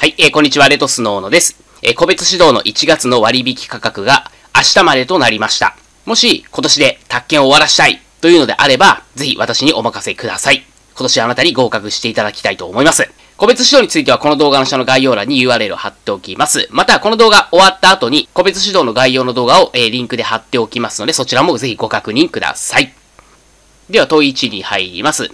はい、えー、こんにちは、レトスノーノです。えー、個別指導の1月の割引価格が明日までとなりました。もし、今年で宅建を終わらしたいというのであれば、ぜひ私にお任せください。今年あなたに合格していただきたいと思います。個別指導についてはこの動画の下の概要欄に URL を貼っておきます。また、この動画終わった後に個別指導の概要の動画を、えー、リンクで貼っておきますので、そちらもぜひご確認ください。では、問い1に入ります。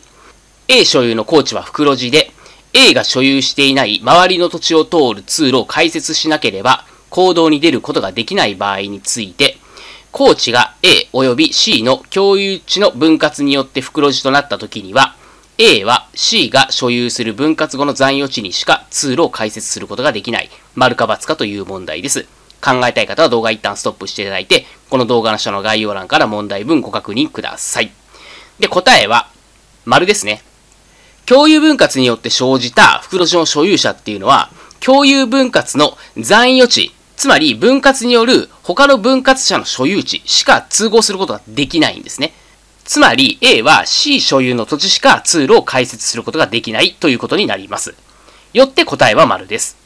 A 所有の高地は袋地で、A が所有していない周りの土地を通る通路を開設しなければ行動に出ることができない場合について、高地が A 及び C の共有地の分割によって袋地となった時には、A は C が所有する分割後の残余地にしか通路を開設することができない、丸か×かという問題です。考えたい方は動画一旦ストップしていただいて、この動画の下の概要欄から問題文ご確認ください。で、答えは、丸ですね。共有分割によって生じた袋地の所有者っていうのは、共有分割の残余地、つまり分割による他の分割者の所有地しか通合することができないんですね。つまり A は C 所有の土地しか通路を開設することができないということになります。よって答えは丸です。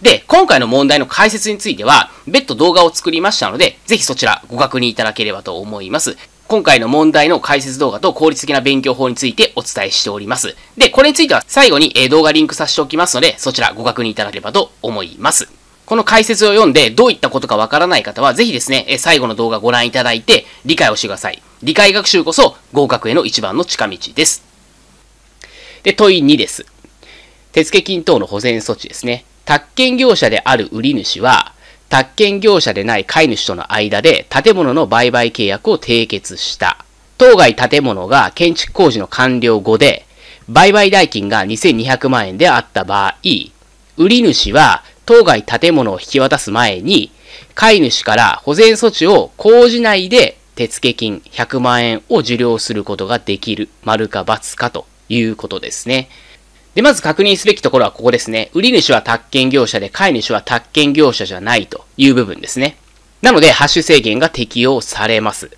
で、今回の問題の解説については、別途動画を作りましたので、ぜひそちらご確認いただければと思います。今回の問題の解説動画と効率的な勉強法についてお伝えしております。で、これについては最後に動画リンクさせておきますので、そちらご確認いただければと思います。この解説を読んでどういったことかわからない方は、ぜひですね、最後の動画ご覧いただいて理解をしてください。理解学習こそ合格への一番の近道です。で、問い2です。手付金等の保全措置ですね。宅建業者である売り主は、宅建業者でない飼い主との間で建物の売買契約を締結した。当該建物が建築工事の完了後で、売買代金が2200万円であった場合、売り主は当該建物を引き渡す前に、飼い主から保全措置を講じないで手付金100万円を受領することができる、丸か×かということですね。で、まず確認すべきところはここですね。売り主は宅建業者で、飼い主は宅建業者じゃないという部分ですね。なので、ハッシュ制限が適用されます。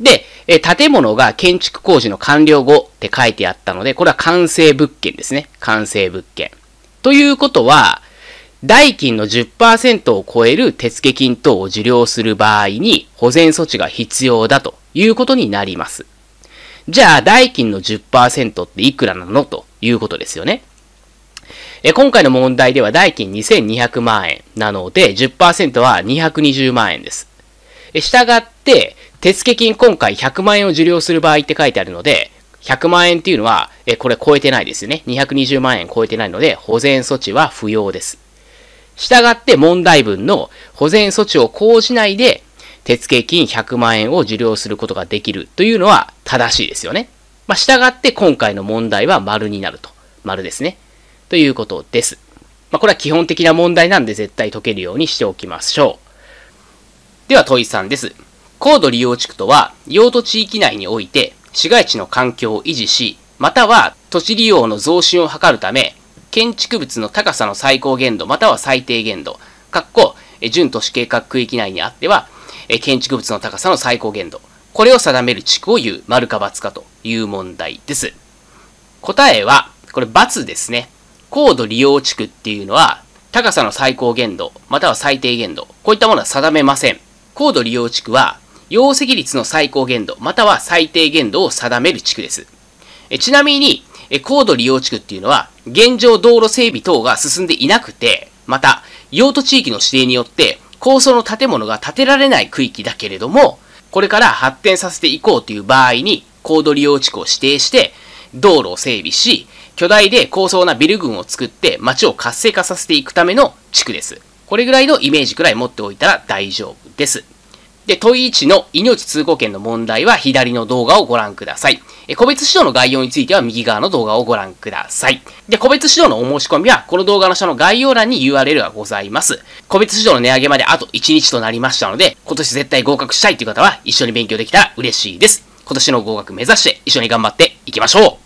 で、え建物が建築工事の完了後って書いてあったので、これは完成物件ですね。完成物件。ということは、代金の10%を超える手付金等を受領する場合に保全措置が必要だということになります。じゃあ、代金の10%っていくらなの？ということですよね。え今回の問題では代金2200万円なので、10%は220万円です。え従って、手付金今回100万円を受領する場合って書いてあるので、100万円っていうのは、えこれ超えてないですよね。220万円超えてないので、保全措置は不要です。従って問題文の保全措置を講じないで、手付金100万円を受領することができるというのは正しいですよね。まあ、従って今回の問題は丸になると。丸ですね。ということです。まあ、これは基本的な問題なんで絶対解けるようにしておきましょう。では問い3です。高度利用地区とは、用途地域内において市街地の環境を維持し、または土地利用の増進を図るため、建築物の高さの最高限度または最低限度、かっこ、準都市計画区域内にあっては、え建築物の高さの最高限度、これを定める地区を言う、丸か×かという問題です。答えは、これ×ですね。高度利用地区っていうのは、高さの最高限度、または最低限度、こういったものは定めません。高度利用地区は、容積率の最高限度、または最低限度を定める地区です。えちなみに、え高度利用地区っていうのは、現状道路整備等が進んでいなくて、また、用途地域の指定によって、高層の建物が建てられない区域だけれども、これから発展させていこうという場合に、高度利用地区を指定して、道路を整備し、巨大で高層なビル群を作って街を活性化させていくための地区です。これぐらいのイメージくらい持っておいたら大丈夫です。で、問い1の命通行権の問題は左の動画をご覧ください。え個別指導の概要については右側の動画をご覧ください。で、個別指導のお申し込みはこの動画の下の概要欄に URL がございます。個別指導の値上げまであと1日となりましたので、今年絶対合格したいという方は一緒に勉強できたら嬉しいです。今年の合格目指して一緒に頑張っていきましょう